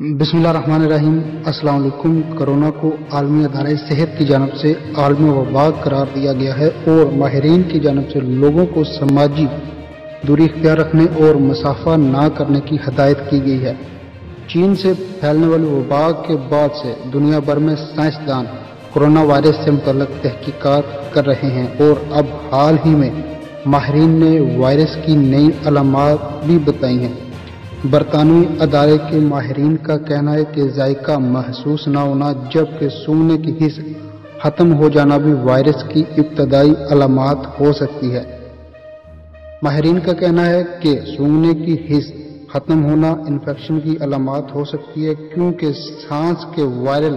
بسم اللہ الرحمن الرحیم۔ السلام علیکم۔ کرونا کو عالمی ادارہ صحت کی جانب سے عالمی وبا قرار دیا گیا ہے اور ماہرین کی جانب سے لوگوں کو سماجی دوری اختیار رکھنے اور مسافہ نہ کرنے کی ہدایت کی گئی ہے۔ چین سے پھیلنے والی وبا کے بعد سے دنیا بھر میں سائنسدان کرونا وائرس سے متعلق تحقیقات کر رہے ہیں اور اب حال ہی میں ماہرین نے وائرس کی نئی علامات بھی بتائی ہیں۔ برطانوی ادارے کے ماہرین کا کہنا ہے کہ ذائقہ محسوس نہ ہونا، جبکہ سونگنے کی حص ختم ہو جانا بھی وائرس کی ابتدائی علامات ہو سکتی ہے۔ ماہرین کا کہنا ہے کہ سونگنے کی حص ختم ہونا انفیکشن کی علامات ہو سکتی ہے، کیونکہ سانس کے وائرل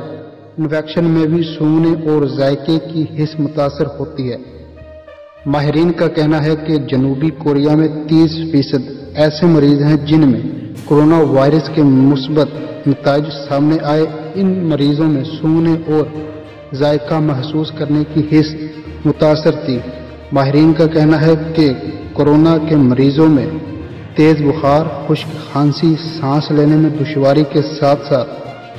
انفیکشن میں بھی سونگنے اور ذائقے کی حص متاثر ہوتی ہے۔ ماہرین کا کہنا ہے کہ جنوبی کوریا میں تیس فیصد ایسے مریض ہیں جن میں کرونا وائرس کے مثبت نتائج سامنے آئے۔ ان مریضوں میں سونے اور ذائقہ محسوس کرنے کی حص متاثر تھی۔ ماہرین کا کہنا ہے کہ کرونا کے مریضوں میں تیز بخار، خشک کھانسی، سانس لینے میں دشواری کے ساتھ ساتھ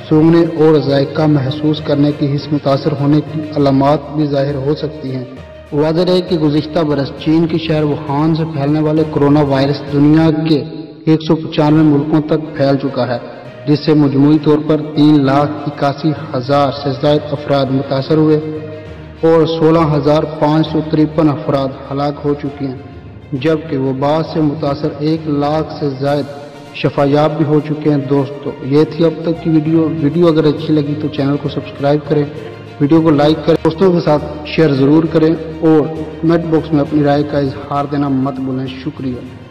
سونگنے اور ذائقہ محسوس کرنے کی حص متاثر ہونے کی علامات بھی ظاہر ہو سکتی ہیں۔ واضح ہے کہ گزشتہ برس چین کے شہر وہان سے پھیلنے والے کرونا وائرس دنیا کے ایک سو پچانوے ملکوں تک پھیل چکا ہے، جس سے مجموعی طور پر تین لاکھ اکاسی ہزار سے زائد افراد متاثر ہوئے اور سولہ ہزار پانچ سو ترپن افراد ہلاک ہو چکے ہیں، جبکہ وبا سے متاثر ایک لاکھ سے زائد شفایاب بھی ہو چکے ہیں۔ دوستو، یہ تھی اب تک کی ویڈیو۔ ویڈیو اگر اچھی لگی تو چینل کو سبسکرائب کریں۔ ویڈیو کو لائک کریں، دوستوں کے ساتھ شیئر ضرور کریں اور کمنٹ باکس میں اپنی رائے کا اظہار دینا مت بولیں شکریہ۔